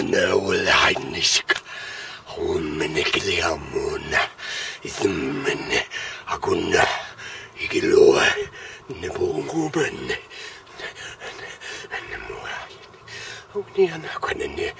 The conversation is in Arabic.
ناول عينشك ومنك ليامون زمن أكون يقلوا نبوغو من نمو وني أنا كنني